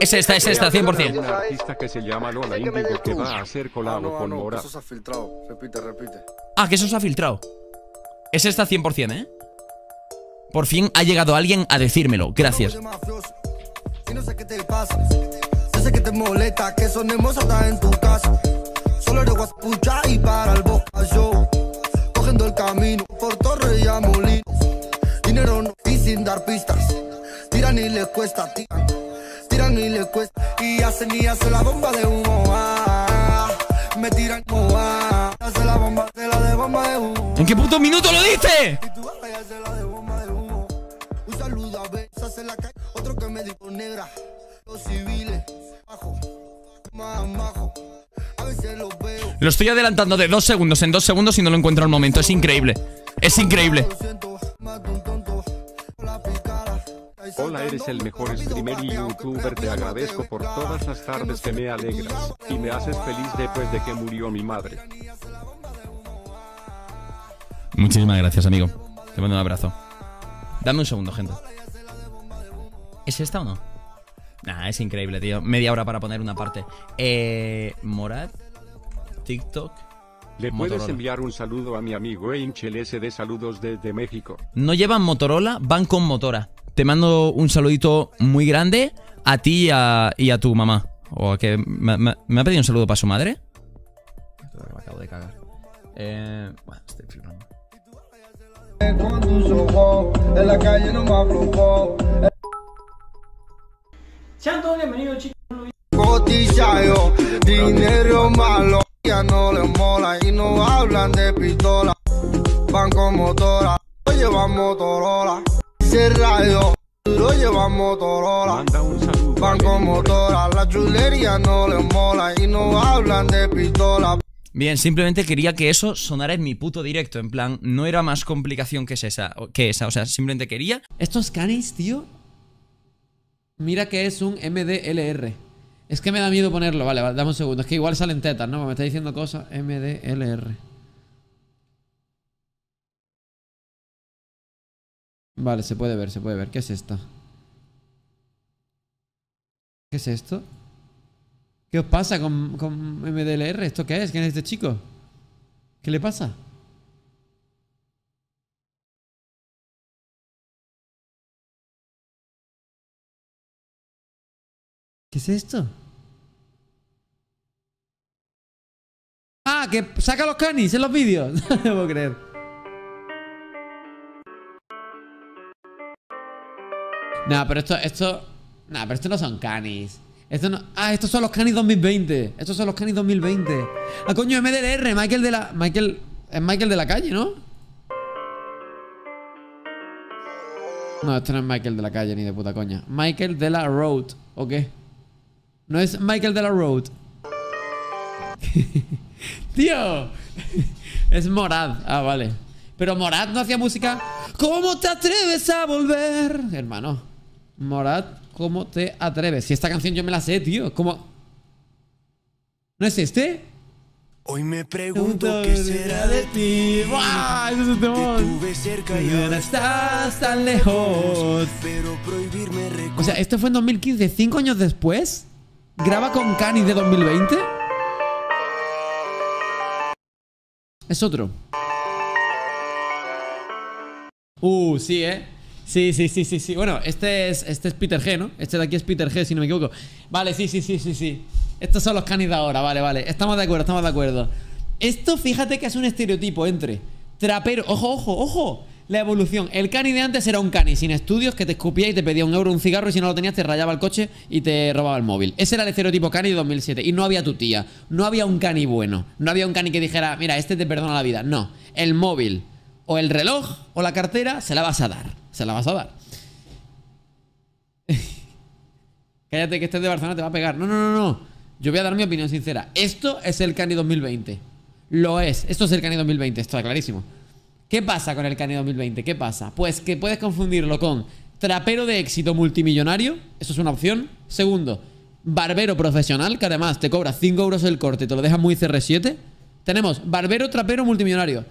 Es esta, es esta, 100%. Una artista que se llama Lola Indigo que va a hacer colabo con Mora. Eso se ha filtrado. Repite, repite. Ah, que eso se ha filtrado. Es esta 100%, ¿eh? Por fin ha llegado alguien a decírmelo. Gracias. Y no sé qué te pasa. Yo sé que te molesta que sonemos hasta en tu casa. Solo eres escuchar y para el boca show. Cogiendo el camino por Torre y a Molinos. Dinero no y sin dar pistas. Tiran y le cuesta, tiran. Tiran y le cuesta. Y hacen y hacen la bomba de humo. Ah, me tiran como ah. Hace la bomba, de la de bomba de humo. ¿En qué puto minuto lo dice? Y tú vas a hacer la de bomba de humo. Un saludo a Besas en la calle. Otro que me dijo negra. Los civiles, bajo, más majo. A veces los veo. Lo estoy adelantando de dos segundos en dos segundos y no lo encuentro al momento. Es increíble. Es increíble. Lo siento, más de un tonto. Hola, eres el mejor streamer y youtuber. Te agradezco por todas las tardes que me alegras y me haces feliz después de que murió mi madre. Muchísimas gracias, amigo. Te mando un abrazo. Dame un segundo, gente. ¿Es esta o no? Nah, es increíble, tío. Media hora para poner una parte. Eh. Morad. TikTok. Le puedes Motorola. enviar un saludo a mi amigo Einchel S de saludos desde México. No llevan Motorola, van con Motora. Te mando un saludito muy grande a ti y a, y a tu mamá. O a que me, me- me ha pedido un saludo para su madre. Me acabo de cagar. Eh, bueno, estoy flipando. Con tus ojos, en la calle no me aflojó. Sean todos bienvenidos, chicos. Cotizayo, dinero malo, ya no les mola y no hablan de pistola. Van con motora, lo llevan Motorola. Ese rayo, lo llevan Motorola. Manda un saludo a Van mi con amor. motora, la chulería no les mola y no hablan de pistola. Bien, simplemente quería que eso sonara en mi puto directo. En plan, no era más complicación que es esa, que esa. O sea, simplemente quería. Estos canis, tío. Mira que es un MDLR. Es que me da miedo ponerlo. Vale, vale, dame un segundo. Es que igual salen tetas, ¿no? Me está diciendo cosas. MDLR. Vale, se puede ver, se puede ver. ¿Qué es esto? ¿Qué es esto? ¿Qué os pasa con, con MDLR? ¿Esto qué es? ¿Quién es este chico? ¿Qué le pasa? ¿Qué es esto? Ah, que saca los canis en los vídeos. No puedo creer. Nah, pero esto, esto. Nah, pero esto no son canis. Esto no. Ah, estos son los canis 2020. Estos son los canis 2020. Ah, coño, MDLR, Michael de la. Michael. Es Michael de la calle, ¿no? No, esto no es Michael de la calle ni de puta coña. Michael de la Road, ¿o qué? No es Michael de la Road. Tío. es Morad. Ah, vale. Pero Morad no hacía música. ¿Cómo te atreves a volver? Hermano. Morad, ¿cómo te atreves? Si esta canción yo me la sé, tío. ¿Cómo? ¿No es este? Hoy me pregunto qué será de ti. ¡Buah! Ese es un Te temón. tuve cerca y Y ahora ahora estás tan lejos. Pero prohibirme. O sea, esto fue en 2015, cinco años después. Graba con Canis de 2020. Es otro. Uh, sí, ¿eh? Sí, sí, sí, sí, sí. Bueno, este es, este es Peter G, ¿no? Este de aquí es Peter G, si no me equivoco. Vale, sí, sí, sí, sí, sí. Estos son los canis de ahora, vale, vale. Estamos de acuerdo, estamos de acuerdo. Esto, fíjate que es un estereotipo entre trapero. Ojo, ojo, ojo. La evolución. El cani de antes era un cani sin estudios que te escupía y te pedía un euro un cigarro y si no lo tenías te rayaba el coche y te robaba el móvil. Ese era el estereotipo cani de 2007. Y no había tu tía. No había un cani bueno. No había un cani que dijera, mira, este te perdona la vida. No. El móvil o el reloj o la cartera se la vas a dar. Se la vas a dar. Cállate que este de Barcelona te va a pegar. No, no, no, no. Yo voy a dar mi opinión sincera. Esto es el Cani 2020. Lo es. Esto es el Cani 2020. Esto está clarísimo. ¿Qué pasa con el Cani 2020? ¿Qué pasa? Pues que puedes confundirlo con trapero de éxito multimillonario. Eso es una opción. Segundo, barbero profesional, que además te cobra 5 euros el corte y te lo deja muy CR7. Tenemos barbero, trapero, multimillonario.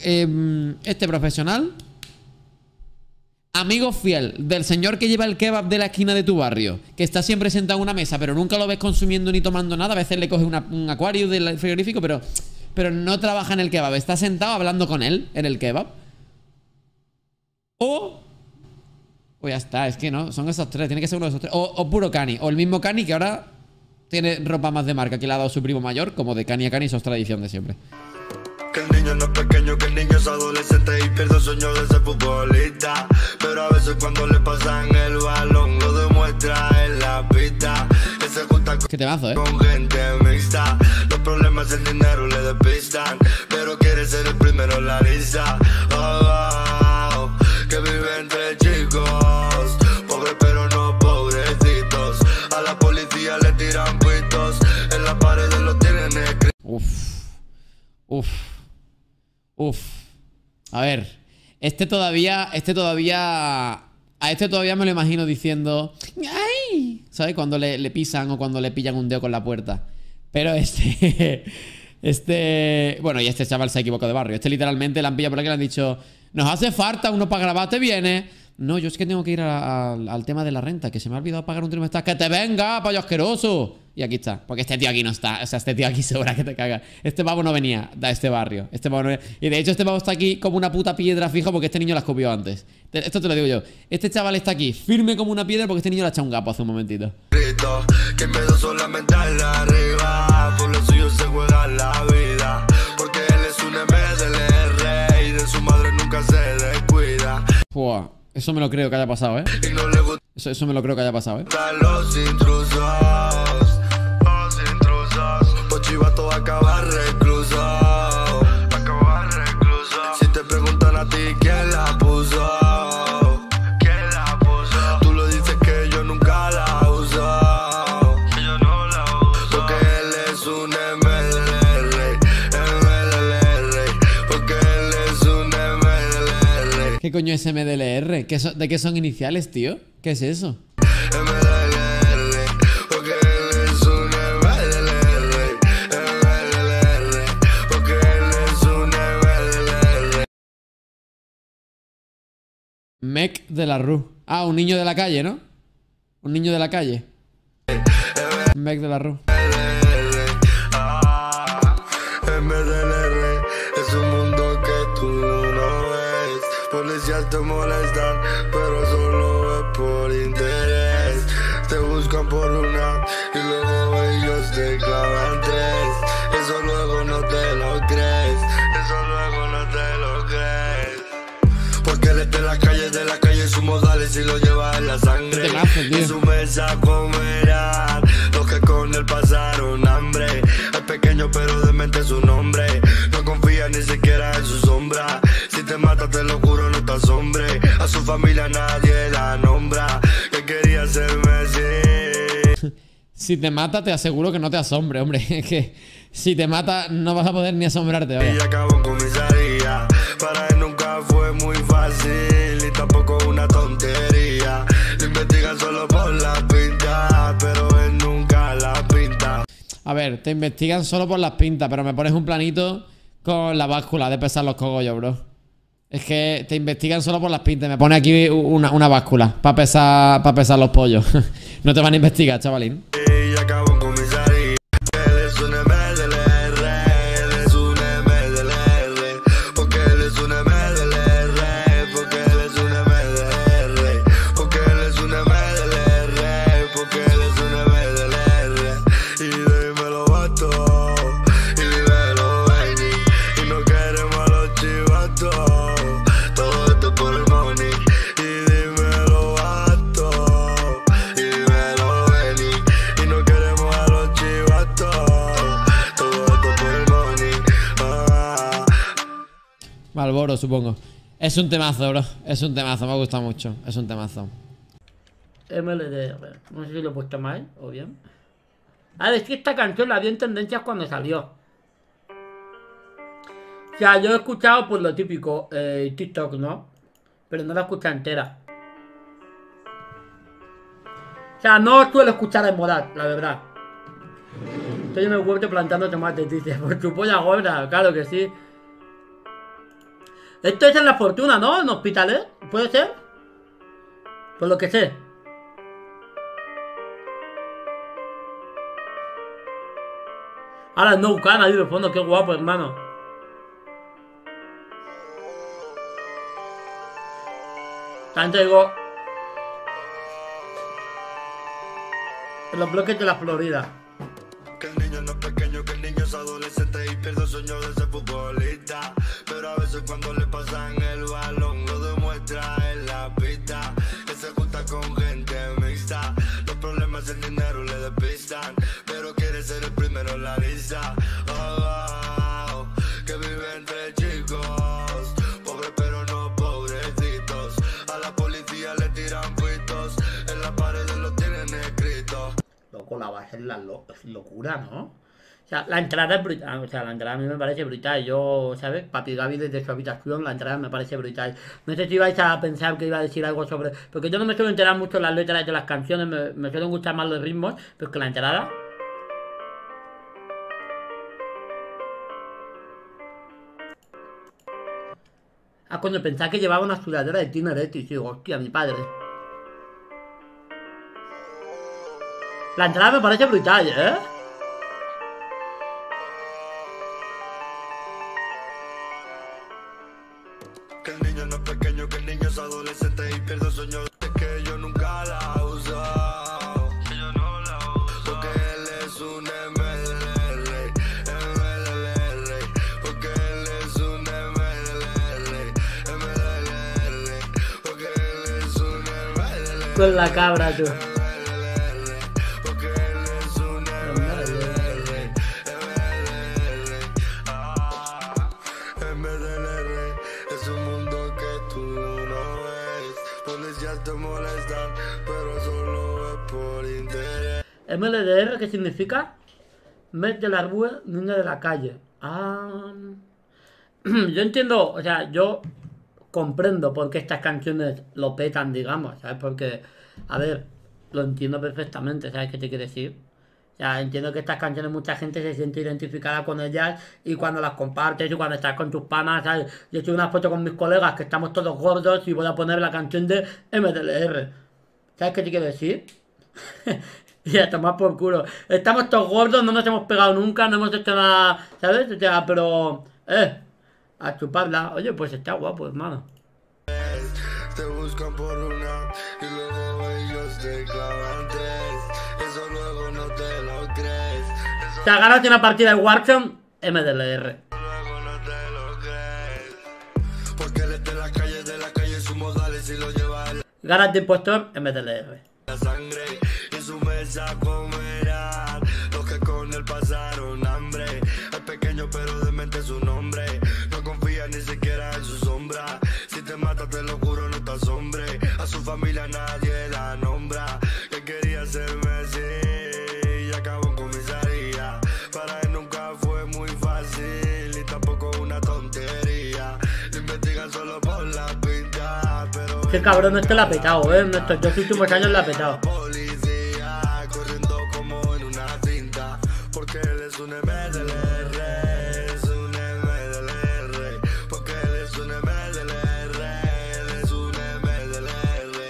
Em, este profesional. Amigo fiel del señor que lleva el kebab de la esquina de tu barrio, que está siempre sentado en una mesa, pero nunca lo ves consumiendo ni tomando nada, a veces le coge un acuario del frigorífico, pero, pero no trabaja en el kebab, está sentado hablando con él en el kebab. O... O ya está, es que no, son esos tres, tiene que ser uno de esos tres. O, o puro Cani, o el mismo Cani que ahora tiene ropa más de marca que le ha dado su primo mayor, como de Cani a Cani, eso es tradición de siempre. Que el niño no es pequeño, que el niño es adolescente y pierde el sueño de ser futbolista. Pero a veces cuando le pasan el balón, lo demuestra en la pista. Él se junta con temazo, ¿eh? con gente mixta. Los problemas el dinero le despistan, pero quiere ser el primero en la lista. Oh, oh, que vive entre chicos, pobres pero no pobrecitos. A la policía le tiran pitos, en las paredes lo tienen escrito. Uf. Uf. Uf. A ver. Este todavía. Este todavía. A este todavía me lo imagino diciendo. ¡Ay! ¿Sabes? Cuando le, pisan o cuando le pillan un dedo con la puerta. Pero este. Este. Bueno, y este chaval se equivocó de barrio. Este literalmente le han pillado por aquí le han dicho. Nos hace falta uno para grabar, te viene. No, yo es que tengo que ir a- a- al tema de la renta, que se me ha olvidado pagar un trimestre. ¡Que te venga, payo asqueroso! Y aquí está. Porque este tío aquí no está. O sea, este tío aquí segura que te caga. Este pavo no venía de este barrio. Este pavo no venía- Y de hecho, este pavo está aquí como una puta piedra fija porque este niño la escopió antes. Te- Esto te lo digo yo. Este chaval está aquí firme como una piedra porque este niño le ha echado un gapo hace un momentito. Que miedo solamente arriba Por lo suyo se juega la vida Porque él es un MDLR Y de su madre nunca se descuida Fua, Eso me lo creo que haya pasado, ¿eh? Eso, eso me lo creo que haya pasado, ¿eh? ¿Qué coño es MDLR? ¿Qué so- ¿De qué son iniciales, tío? ¿Qué es eso? Mec de la Ru. Ah, un niño de la calle, ¿no? Un niño de la calle. Mec de la Ru. Te molestan, pero solo es por interés. Te buscan por una y luego ellos te clavan tres. Eso luego no te lo crees. Eso luego no te lo crees. Porque en las calles de la calle, sus modales y lo lleva en la sangre. En su mesa Si te mata, te aseguro que no te asombre, hombre. Es que si te mata, no vas a poder ni asombrarte, Y vaya. acabó en comisaría. Para él nunca fue muy fácil y tampoco una tontería. Lo investigan solo por la pinta, pero él nunca la pinta. A ver, te investigan solo por las pintas, pero me pones un planito con la báscula de pesar los cogollos, bro. Es que te investigan solo por las pintas. Me pone aquí una, una báscula para pesar, para pesar los pollos. no te van a investigar, chavalín. Supongo. Es un temazo, bro. Es un temazo, me ha gustado mucho. Es un temazo. MLDR. No sé si lo he puesto mal o bien. A ver, es que esta canción la vi en tendencias cuando salió. O sea, yo he escuchado por lo típico, eh, TikTok, ¿no? Pero no la escuché entera. O sea, no suelo escuchar en moral, la verdad. Estoy en el huerto plantando tomates, dice. Por tu polla gorda, claro que sí. Esto es en la fortuna, ¿no? En hospitales, ¿puede ser? Por lo que sé. Ahora no Ucana ahí de fondo, qué guapo, hermano. Te digo. En los bloques de la Florida. Que el niño no es pequeño, que el niño es adolescente y pierde sueño de ser futbolista. Cuando le pasan el balón lo demuestra en la pista. Que se junta con gente mixta. Los problemas el dinero le despistan. Pero quiere ser el primero en la lista. Oh, wow, que vive entre chicos. Pobres pero no pobrecitos. A la policía le tiran pitos. En las paredes lo tienen escrito. Loco, la base es la lo- locura, ¿no? O sea, la entrada es brutal. O sea, la entrada a mí me parece brutal. Yo, ¿sabes? Papi Gaby desde su habitación, la entrada me parece brutal. No sé si vais a pensar que iba a decir algo sobre. Porque yo no me suelo enterar mucho las letras de las canciones, me, me suelen gustar más los ritmos, pero es que la entrada. Ah, cuando pensaba que llevaba una sudadera de Tineretti, digo, hostia, mi padre. La entrada me parece brutal, ¿eh? Solo es por interés. MLDR, ¿qué significa? Mes de la rue, niña de la calle. Ah. Yo entiendo, o sea, yo comprendo por qué estas canciones lo petan, digamos, ¿sabes? Porque, a ver, lo entiendo perfectamente, ¿sabes qué te quiero decir? O entiendo que estas canciones mucha gente se siente identificada con ellas y cuando las compartes y cuando estás con tus panas, ¿sabes? Yo estoy una foto con mis colegas que estamos todos gordos y voy a poner la canción de MDLR. ¿Sabes qué te quiero decir? y a tomar por culo. Estamos todos gordos, no nos hemos pegado nunca, no hemos hecho nada, ¿sabes? O sea, pero, eh, a chuparla. Oye, pues está guapo, hermano. Te buscan por una y luego ellos te clavan tres. Eso luego no te lo crees. Eso O sea, gánate una partida de Warzone, MDLR. luego no te lo crees. Porque él está en la calle, de la calle sus modales y lo lleva en Gánate impostor, MDLR. la sangre. Y en su mesa comerán Qué cabrón, esto la ha petado, eh. En estos dos últimos años la ha petado.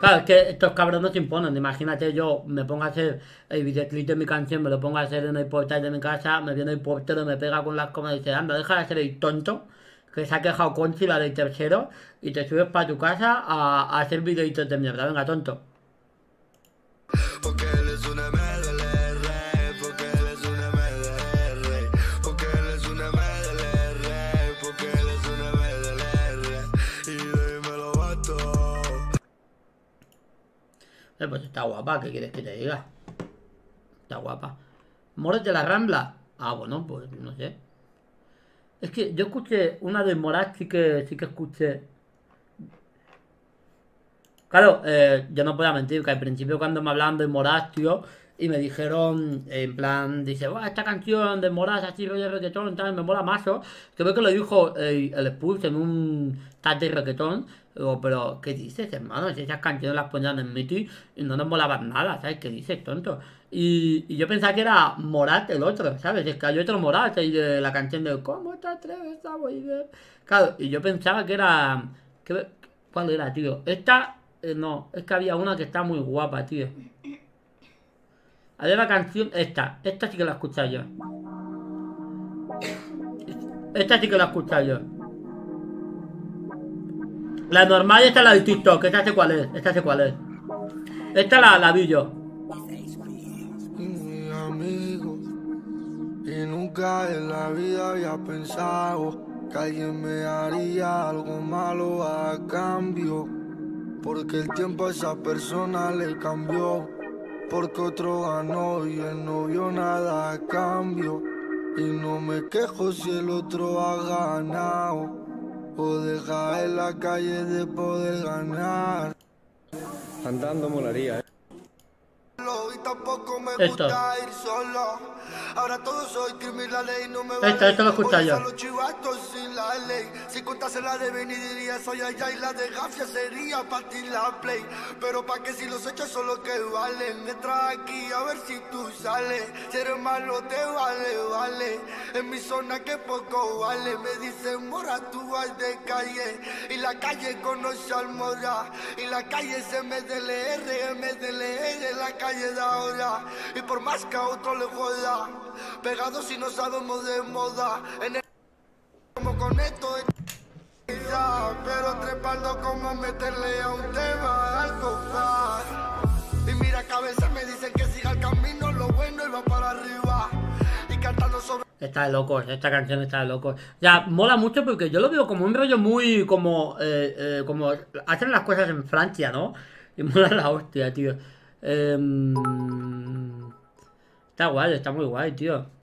Claro, es que estos cabrones se imponen. Imagínate yo me pongo a hacer el videoclip de mi canción, me lo pongo a hacer en el portal de mi casa, me viene el portero, me pega con las comas y dice, anda, deja de ser el tonto, que se ha quejado Conchi, la del tercero, y te subes para tu casa a, a hacer videitos de mierda. Venga, tonto. porque él es un MDLR porque él es un MDLR porque él es un MDLR porque él es un MDLR y de ahí me lo bato Eh, pues está guapa, ¿qué quieres que te diga? Está guapa. ¿Mores de la Rambla? Ah, bueno, pues no sé. Es que yo escuché una de Morat, sí que, sí que escuché. Claro, eh, yo no podía mentir, que al principio cuando me hablaban de Morat, tío, y me dijeron, en plan, dice, "Buah, esta canción de Morat, así rollo de reggaetón, tal, me mola mazo. Veo que lo dijo el, el Spurs en un tag de reggaetón. Pero, ¿qué dices, hermano? Si esas canciones las ponían en Miti y no nos molaban nada, ¿sabes? ¿Qué dices, tonto? Y, y yo pensaba que era Morat el otro, ¿sabes? Es que hay otro Morat ahí de la canción de ¿Cómo te atreves a volver? Claro, y yo pensaba que era... que- ¿Cuál era, tío? Esta eh, no, es que había una que está muy guapa, tío. Había la canción, esta, esta sí que la he escuchado yo. Esta sí que la he escuchado yo. La normal esta es la de TikTok, esta sé cuál es, esta sé cuál es. Esta la, la vi yo. mi amigo. Y nunca en la vida había pensado que alguien me haría algo malo a cambio. Porque el tiempo a esa persona le cambió. Porque otro ganó y él no vio nada a cambio. Y no me quejo si el otro ha ganado. O deja en la calle de poder ganar. Andando molaría, ¿eh? Tampoco me Esto. gusta ir solo. Ahora todo soy criminal y no me Esto, esto lo he escuchado yo. los chivatos sin la ley. Si contase la de venir diría soy allá y la de gafia sería para ti la play. Pero pa' que si los hechos son los que valen. Entra aquí a ver si tú sales. Si eres malo te vale, vale. En mi zona que poco vale. Me dicen mora tú vas de calle. Y la calle conoce al mora. Y la calle se me DLR, MDLR, la calle de ahora. Y por más que a otro le joda, pegados y no sabemos de moda. En el como con esto es ya, pero trepando como meterle a un tema algo más. Y mira cabeza me dicen que siga el camino, lo bueno y va para arriba. Y cantando sobre Está de locos, esta canción está de locos. Ya, mola mucho porque yo lo veo como un rollo muy como. eh, eh, como hacen las cosas en Francia, ¿no? Y mola la hostia, tío. Em, está guay, está muy guay, tío.